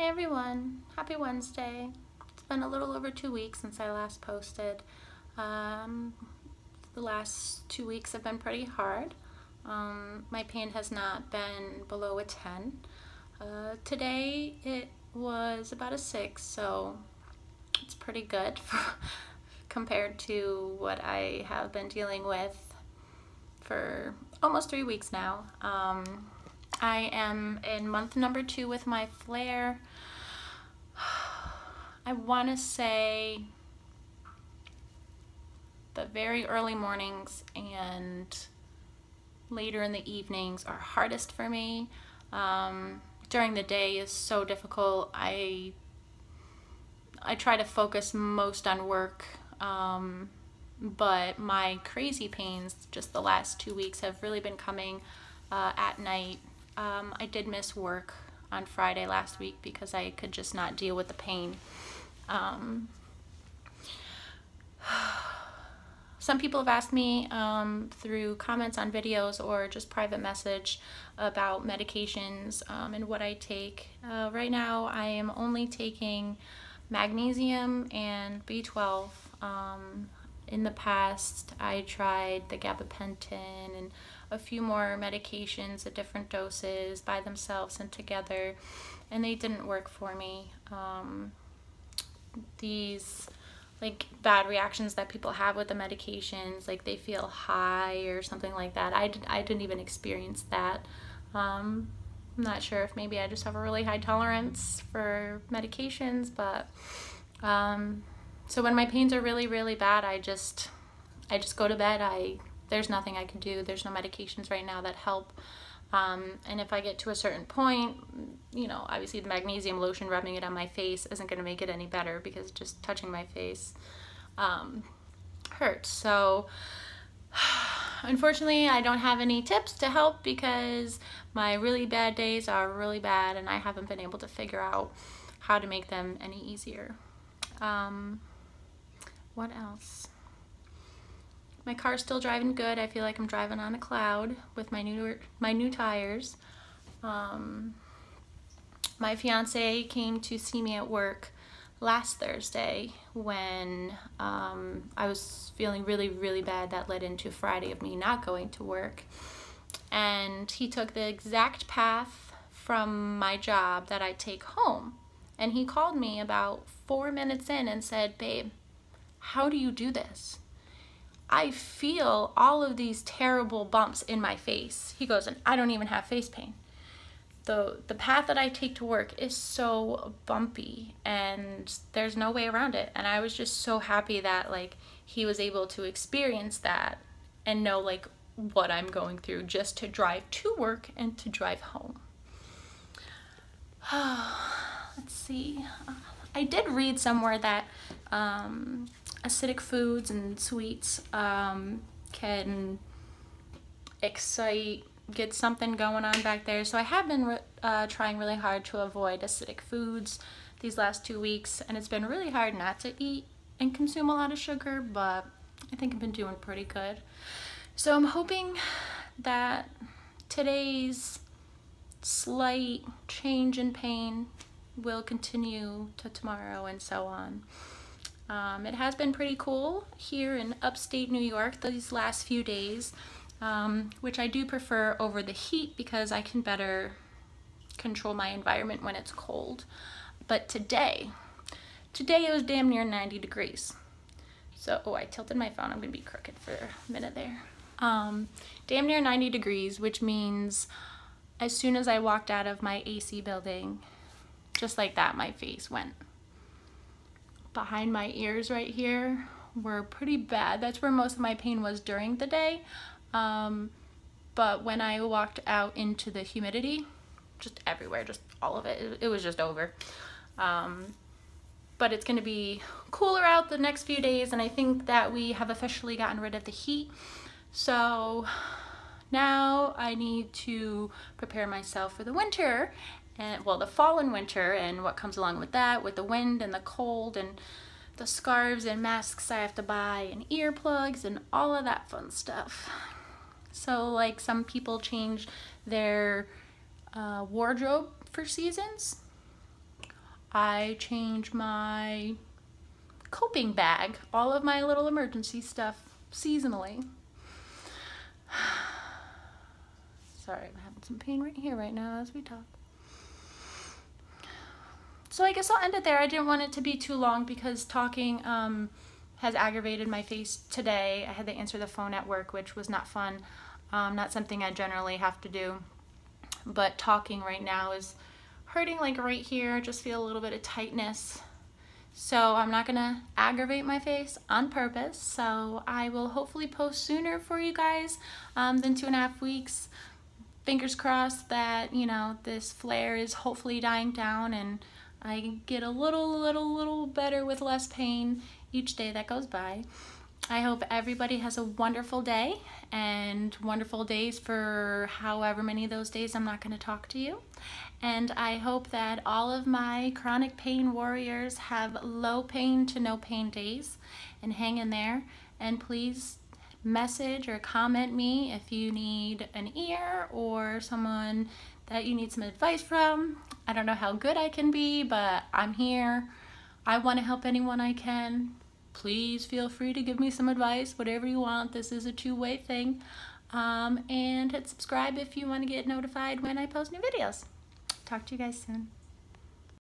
Hey everyone, happy Wednesday. It's been a little over two weeks since I last posted. Um, the last two weeks have been pretty hard. Um, my pain has not been below a 10. Uh, today it was about a 6, so it's pretty good compared to what I have been dealing with for almost three weeks now. Um, I am in month number two with my flare. I want to say the very early mornings and later in the evenings are hardest for me. Um, during the day is so difficult. I I try to focus most on work, um, but my crazy pains just the last two weeks have really been coming uh, at night. Um, I did miss work on Friday last week because I could just not deal with the pain. Um, some people have asked me um, through comments on videos or just private message about medications um, and what I take. Uh, right now I am only taking magnesium and B12. Um, in the past I tried the gabapentin and a few more medications at different doses by themselves and together and they didn't work for me. Um, these like bad reactions that people have with the medications, like they feel high or something like that. I, did, I didn't even experience that. Um, I'm not sure if maybe I just have a really high tolerance for medications, but um, so when my pains are really, really bad, I just, I just go to bed. I, there's nothing I can do. There's no medications right now that help. Um, and if I get to a certain point, you know, obviously the magnesium lotion rubbing it on my face isn't going to make it any better because just touching my face um, hurts. So unfortunately, I don't have any tips to help because my really bad days are really bad and I haven't been able to figure out how to make them any easier. Um, what else? My car's still driving good. I feel like I'm driving on a cloud with my new my new tires. Um, my fiance came to see me at work last Thursday when um, I was feeling really, really bad. That led into Friday of me not going to work. And he took the exact path from my job that I take home. And he called me about four minutes in and said, Babe, how do you do this? I feel all of these terrible bumps in my face. He goes, and I don't even have face pain. The, the path that I take to work is so bumpy and there's no way around it. And I was just so happy that like he was able to experience that and know like what I'm going through just to drive to work and to drive home. Let's see. I did read somewhere that um, acidic foods and sweets um, can excite, get something going on back there. So I have been re uh, trying really hard to avoid acidic foods these last two weeks, and it's been really hard not to eat and consume a lot of sugar, but I think I've been doing pretty good. So I'm hoping that today's slight change in pain will continue to tomorrow and so on. Um, it has been pretty cool here in upstate New York these last few days, um, which I do prefer over the heat because I can better control my environment when it's cold. But today, today it was damn near 90 degrees. So, oh, I tilted my phone. I'm gonna be crooked for a minute there. Um, damn near 90 degrees, which means as soon as I walked out of my AC building, just like that, my face went behind my ears right here were pretty bad. That's where most of my pain was during the day. Um, but when I walked out into the humidity, just everywhere, just all of it, it, it was just over. Um, but it's gonna be cooler out the next few days and I think that we have officially gotten rid of the heat. So now I need to prepare myself for the winter and well the fall and winter and what comes along with that with the wind and the cold and the scarves and masks I have to buy and earplugs and all of that fun stuff. So like some people change their uh, wardrobe for seasons. I change my coping bag, all of my little emergency stuff seasonally. Sorry, I'm having some pain right here right now as we talk. So I guess I'll end it there. I didn't want it to be too long because talking um, has aggravated my face today. I had to answer the phone at work, which was not fun. Um, not something I generally have to do. But talking right now is hurting like right here. I just feel a little bit of tightness. So I'm not gonna aggravate my face on purpose. So I will hopefully post sooner for you guys um, than two and a half weeks. Fingers crossed that, you know, this flare is hopefully dying down and I get a little, little, little better with less pain each day that goes by. I hope everybody has a wonderful day and wonderful days for however many of those days I'm not going to talk to you. And I hope that all of my chronic pain warriors have low pain to no pain days and hang in there. And please message or comment me if you need an ear or someone that you need some advice from. I don't know how good I can be, but I'm here. I want to help anyone I can. Please feel free to give me some advice, whatever you want. This is a two-way thing. Um, and hit subscribe if you want to get notified when I post new videos. Talk to you guys soon.